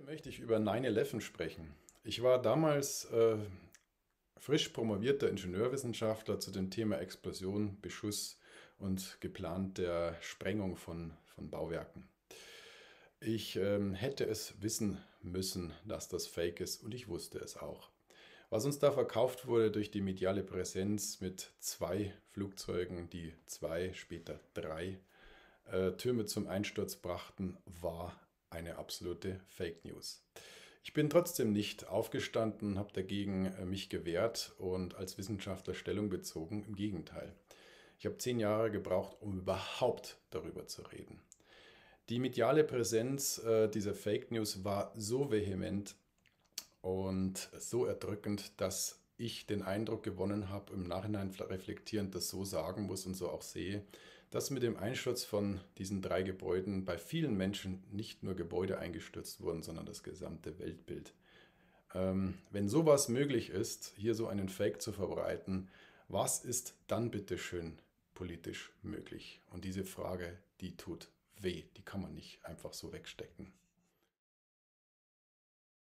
Heute möchte ich über 9-11 sprechen. Ich war damals äh, frisch promovierter Ingenieurwissenschaftler zu dem Thema Explosion, Beschuss und geplanter Sprengung von, von Bauwerken. Ich ähm, hätte es wissen müssen, dass das Fake ist und ich wusste es auch. Was uns da verkauft wurde durch die mediale Präsenz mit zwei Flugzeugen, die zwei, später drei äh, Türme zum Einsturz brachten, war eine absolute Fake News. Ich bin trotzdem nicht aufgestanden, habe dagegen äh, mich gewehrt und als Wissenschaftler Stellung bezogen. Im Gegenteil. Ich habe zehn Jahre gebraucht, um überhaupt darüber zu reden. Die mediale Präsenz äh, dieser Fake News war so vehement und so erdrückend, dass ich den Eindruck gewonnen habe, im Nachhinein reflektierend das so sagen muss und so auch sehe, dass mit dem Einsturz von diesen drei Gebäuden bei vielen Menschen nicht nur Gebäude eingestürzt wurden, sondern das gesamte Weltbild. Ähm, wenn sowas möglich ist, hier so einen Fake zu verbreiten, was ist dann bitte schön politisch möglich? Und diese Frage, die tut weh, die kann man nicht einfach so wegstecken.